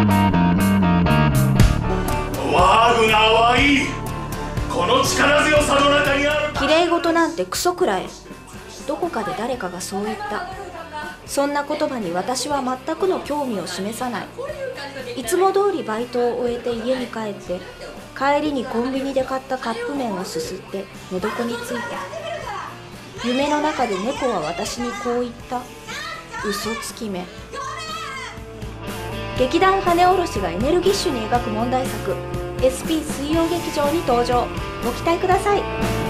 グナはいいこの力強さの中にある。きれい事なんてクソくらえどこかで誰かがそう言った。そんな言葉に私は全くの興味を示さない。いつも通りバイトを終えて家に帰って帰りにコンビニで買ったカップ麺をすすって寝床についた。夢の中で猫は私にこう言った。嘘つきめ。劇団羽おろしがエネルギッシュに描く問題作 SP 水曜劇場に登場。ご期待ください。